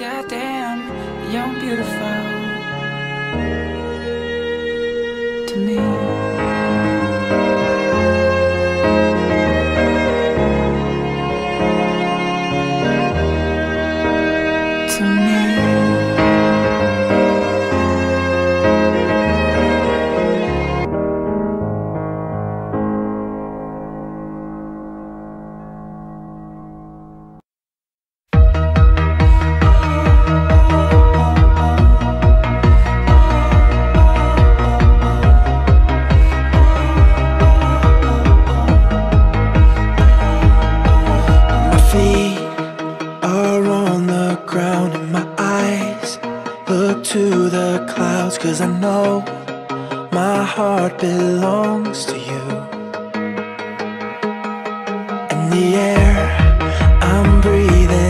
Goddamn, you're beautiful to me. Look to the clouds, cause I know my heart belongs to you. and the air, I'm breathing.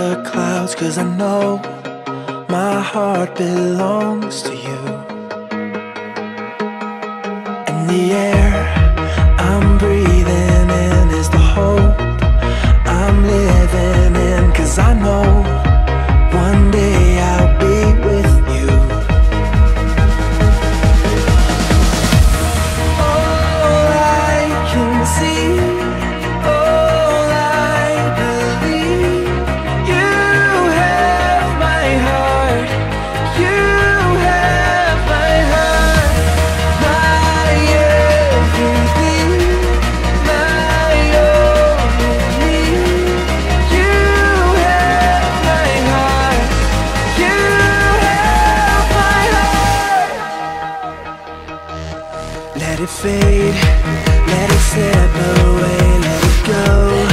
cause I know my heart belongs to you. And the air Let it slip away, let it go.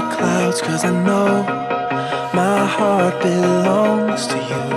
clouds, cause I know my heart belongs to you.